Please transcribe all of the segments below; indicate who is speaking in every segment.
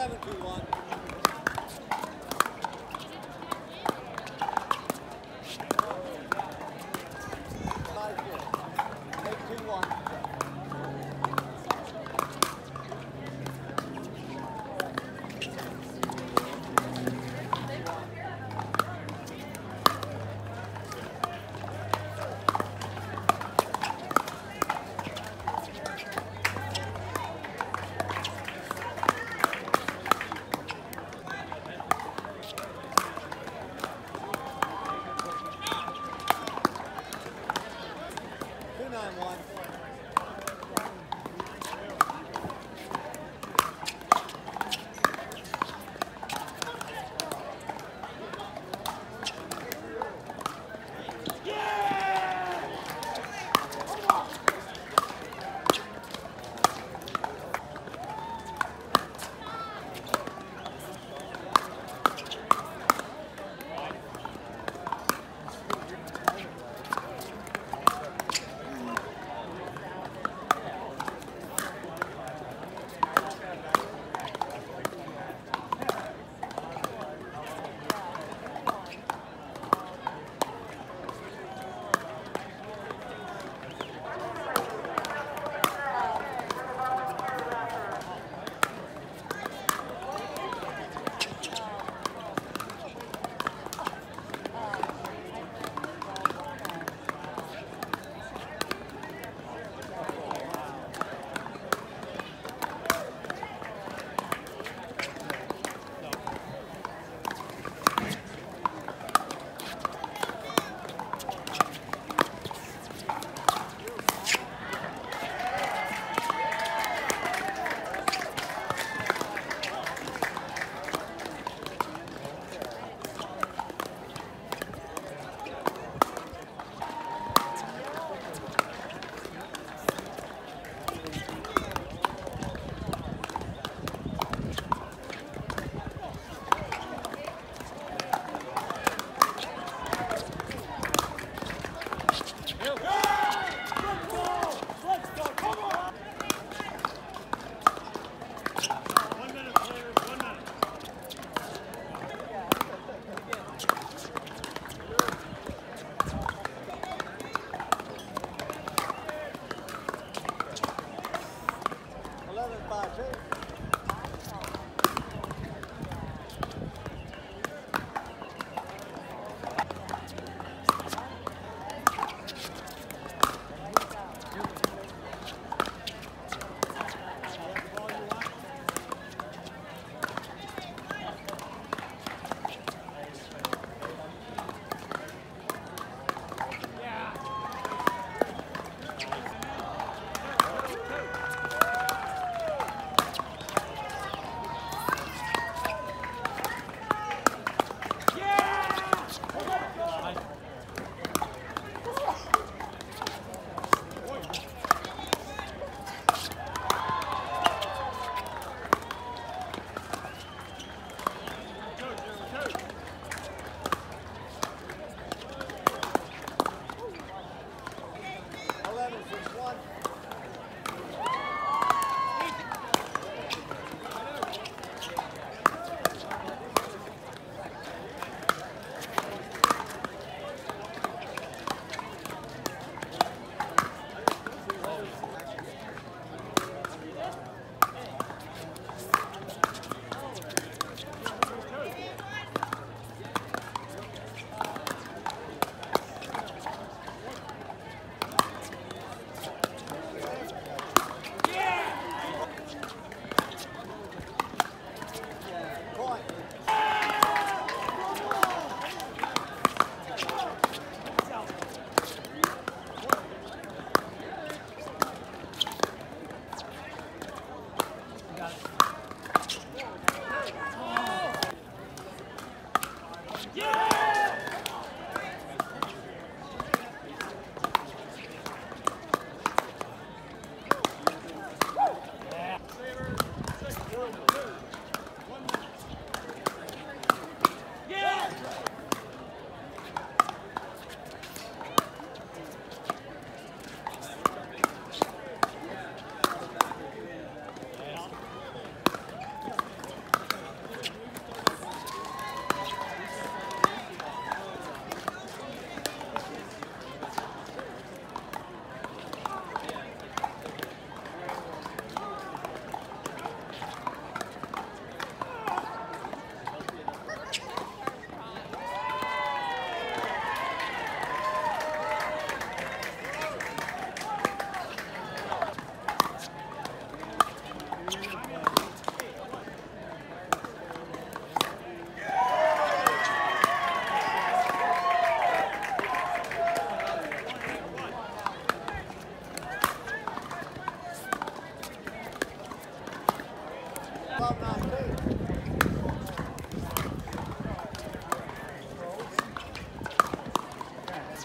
Speaker 1: 7-2-1.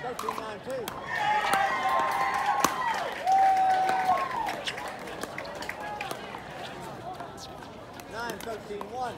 Speaker 1: Nine, thirteen, one.